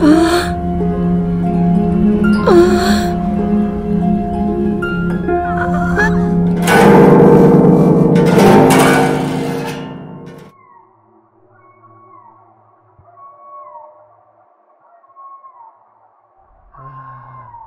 啊啊啊！